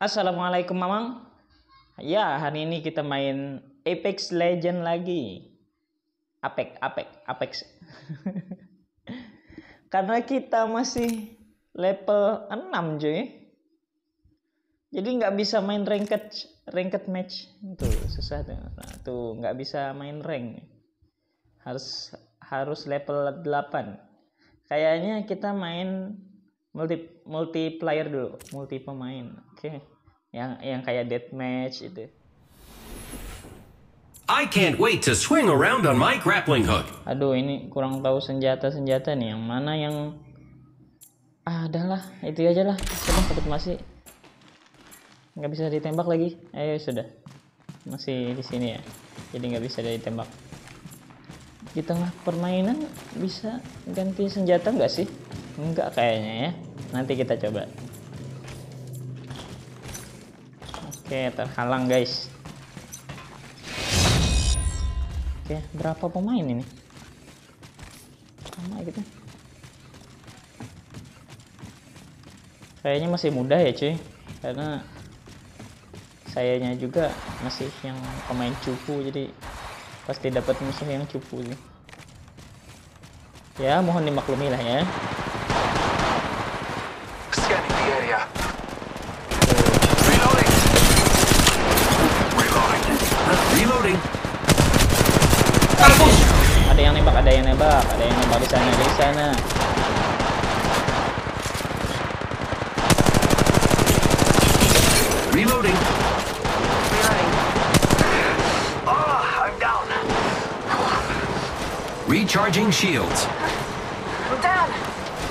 Assalamualaikum Mamang. Ya, hari ini kita main Apex Legend lagi. Apex, Apex, Apex. Karena kita masih level 6 cuy. Jadi nggak bisa main ranked ranked match. Tuh, susah tuh. Nah, tuh nggak bisa main rank. Harus harus level 8. Kayaknya kita main multi multiplayer dulu, multi pemain. Oke. Okay. Yang yang kayak deathmatch itu. I can't wait to swing around on my grappling hook. Aduh, ini kurang tahu senjata-senjata nih. Yang mana yang ah, adalah itu aja lah. Sudah takut masih nggak bisa ditembak lagi. Ayo sudah. Masih di sini ya. Jadi nggak bisa ditembak. Di tengah permainan bisa ganti senjata nggak sih? Enggak kayaknya ya. Nanti kita coba. Oke, terhalang guys. Oke, berapa pemain ini? Sama gitu. Kayaknya masih muda ya cuy. Karena sayanya juga masih yang pemain cupu jadi pasti dapat musuh yang cupu sih. Ya, mohon dimaklumi lah ya. Scanning the area. Reloading. Ada yang nembak, ada yang nembak, ada yang nembak di sana, di sana. Reloading. Reloading. Oh, I'm down. Recharging shields. I'm down.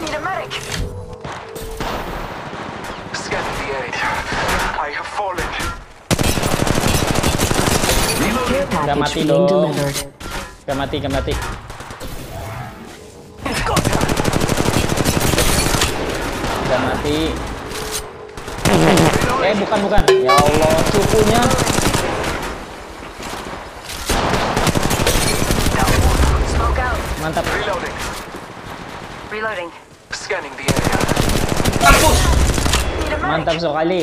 Need a medic. Scanning the area. I have fallen. Gak mati dong. Gak mati, gak mati. Gak mati. Eh, bukan, bukan. Ya Allah, cukunya. Mantap. Reloading. Reloading. Scanning the area. Mantap sekali.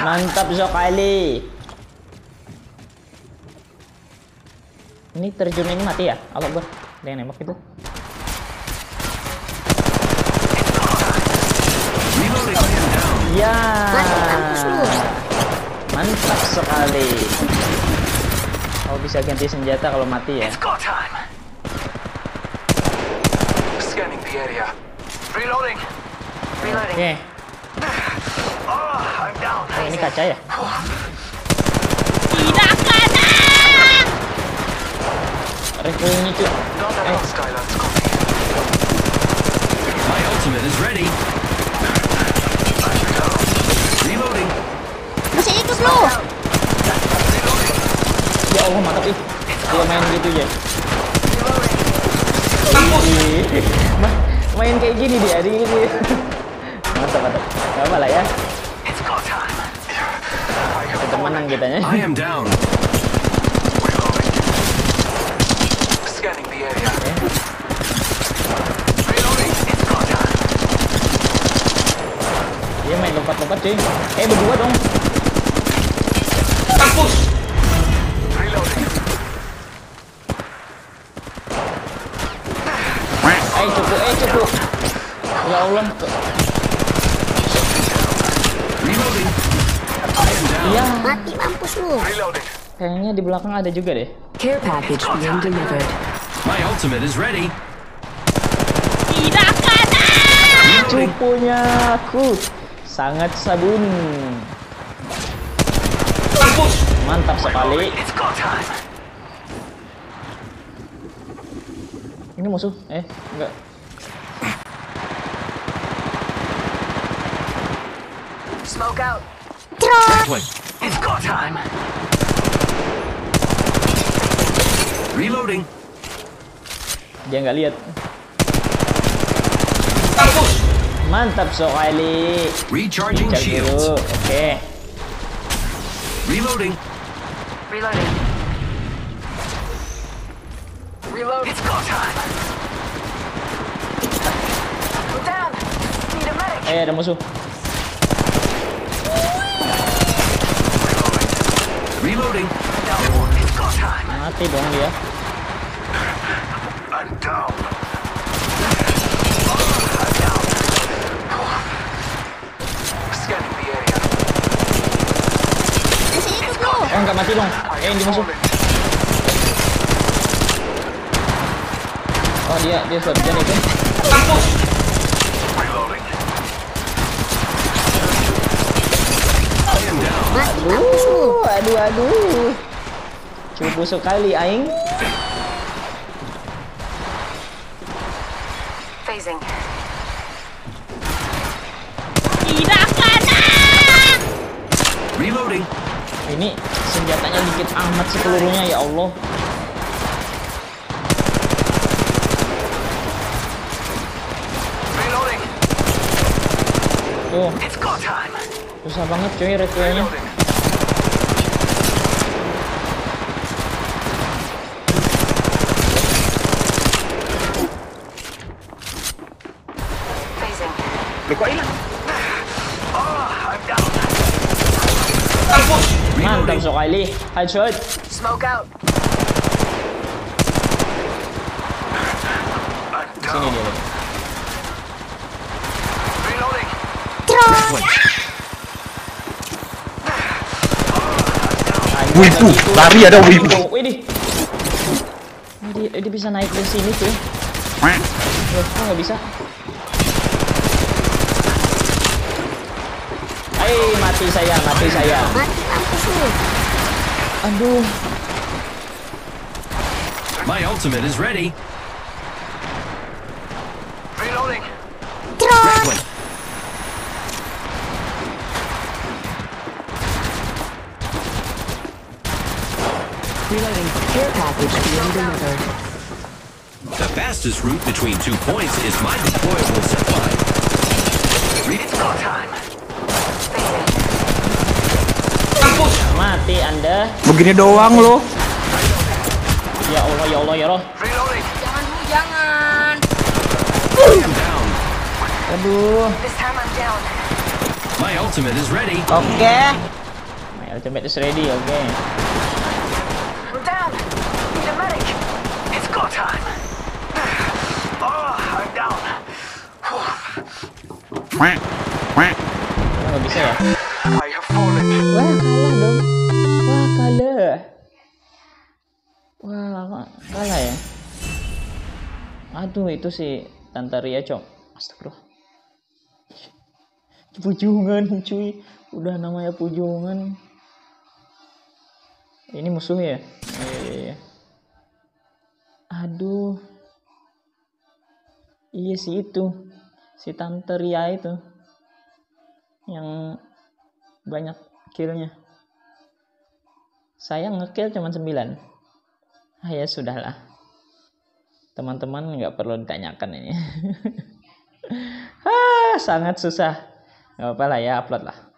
Mantap sekali. Ini terjun ini mati ya? Allah gue. Ada yang nembak itu. Ya. Mantap sekali. Oh bisa ganti senjata kalau mati ya. Scanning the area. Reloading. Reloading. Oke. Oh, I'm down. Oh, ini kaca ya? Rifle-nya cuy. Eh. copy. My ultimate is ready. Reloading. Masih ikut lu. Ya Allah mantap ih. Dia main gitu ya. Main kayak gini dia, di gini. Mantap mantap. Gak apa lah ya. Kita menang kitanya. I am down. Reloading. Scanning the area. Reloading. It's got time. Dia main lompat-lompat cuy. Eh berdua dong. Reloading. Eh cukup, eh cukup. Ya Allah. Iya. Mati mampus lu. Reloading. Kayaknya di belakang ada juga deh. Care package being delivered. My ultimate is ready. Cupunya aku sangat sabun. Mantap sekali. Ini musuh? Eh, enggak. Smoke out. That way. It's got time. Reloading. Dia nggak lihat. Mantap sekali. Recharging shields. Oke. Okay. Reloading. Reloading. Reload. It's go time. Go down. Need a medic. Eh, ada musuh. Reloading. Mati dong dia. I'm down. Hidup lu. oh nggak mati dong eh have di musuh fallen. oh dia dia surgeon itu mampus aduh aduh aduh cukup sekali aing Phasing. Tidak kanan. Reloading. Ini senjatanya dikit amat sih pelurunya ya Allah tuh It's go time. susah banget cuy Reloading. Phasing. Oh, I'm down. Mantap sekali headshot Smoke out. Sini dia. Reloading. Gitu. lari ada wih. Tuh, Widih. Eh, dia bisa naik dari sini tuh. Loh, kok nggak bisa? Hai, mati saya, mati saya. Mati mampus lu. Aduh, My ultimate is ready. Reloading. Checkpoint. Reloading. Care package being delivered. The fastest route between two points is my deployable supply. It's Begini doang lo. Ya Allah, ya Allah, ya Allah. Jangan dulu, jangan. Down. Aduh. My ultimate is ready. Oke. My ultimate is ready, oke. I'm down. Need a medic. It's go time. Oh, I'm down. Kok nggak bisa ya? Wah, kalah ya? Aduh, itu si Tante Ria, Cok. Astagfirullah. Pujungan, cuy. Udah namanya pujungan. Ini musuh ya? Iya, iya, iya. Aduh. Iya sih itu. Si Tante Ria itu. Yang banyak killnya. Saya ngekill cuma 9. Ah ya sudahlah. Teman-teman nggak perlu ditanyakan ini. ah, sangat susah. Gak apa-apa lah ya, upload lah.